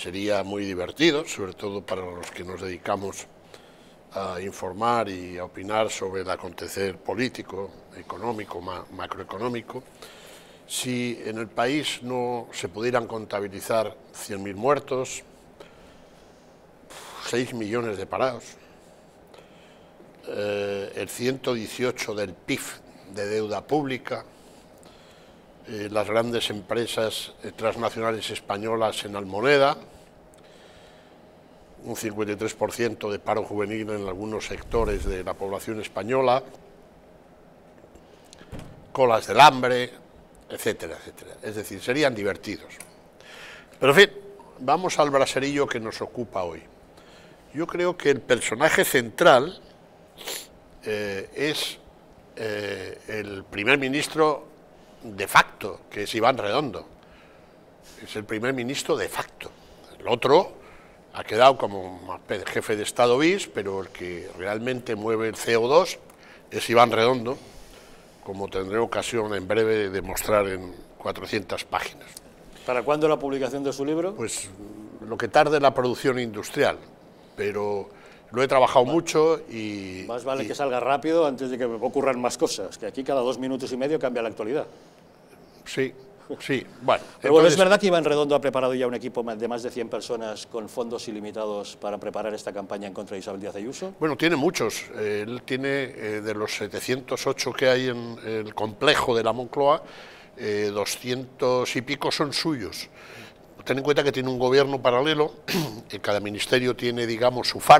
sería muy divertido, sobre todo para los que nos dedicamos a informar y a opinar sobre el acontecer político, económico, macroeconómico, si en el país no se pudieran contabilizar 100.000 muertos, 6 millones de parados, eh, el 118 del PIB de deuda pública, eh, las grandes empresas eh, transnacionales españolas en almoneda, un 53% de paro juvenil en algunos sectores de la población española, colas del hambre, etcétera, etcétera. Es decir, serían divertidos. Pero en fin, vamos al braserillo que nos ocupa hoy. Yo creo que el personaje central eh, es el primer ministro de facto, que es Iván Redondo. Es el primer ministro de facto. El otro ha quedado como jefe de Estado bis, pero el que realmente mueve el CO2 es Iván Redondo, como tendré ocasión en breve de demostrar en 400 páginas. ¿Para cuándo la publicación de su libro? Pues lo que tarde la producción industrial, pero lo he trabajado mucho y... Más vale que salga rápido antes de que me ocurran más cosas, que aquí cada dos minutos y medio cambia la actualidad. Sí, sí, bueno. Pero bueno, ¿es verdad que Iván Redondo ha preparado ya un equipo de más de 100 personas con fondos ilimitados para preparar esta campaña en contra de Isabel Díaz Ayuso? Bueno, tiene muchos. Él tiene, eh, de los 708 que hay en el complejo de la Moncloa, 200 eh, y pico son suyos. Ten en cuenta que tiene un gobierno paralelo, cada ministerio tiene, digamos, su faro.